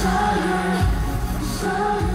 Sorry. fire.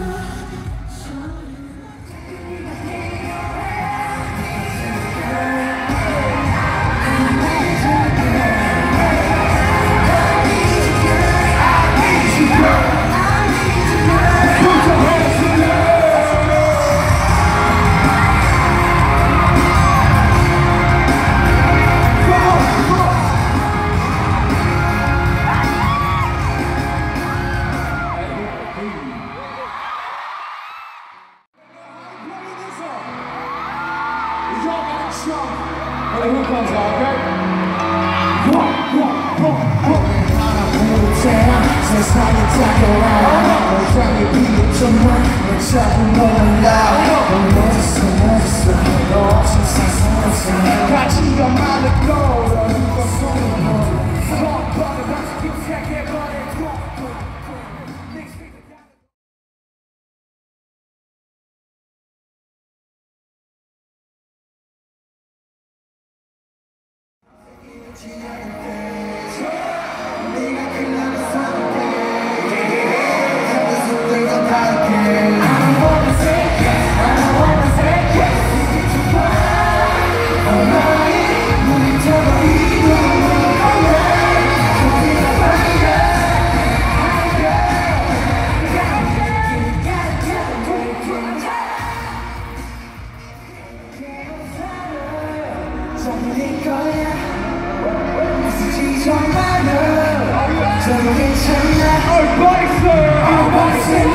everybody, here comes all, okay? Walk, walk, walk, walk. Since I can tackle around, I'm trying to be a drummer, I'm traveling more than loud. I'm noticing, noticing, the options I saw, I'm Got you a mile ago, I'm going to go. Come on, brother, let's keep checking, buddy. 내가 그날을 사랑해 내가 그날을 사랑해 괜찮아 괜찮아 얼빠있어 얼빠있어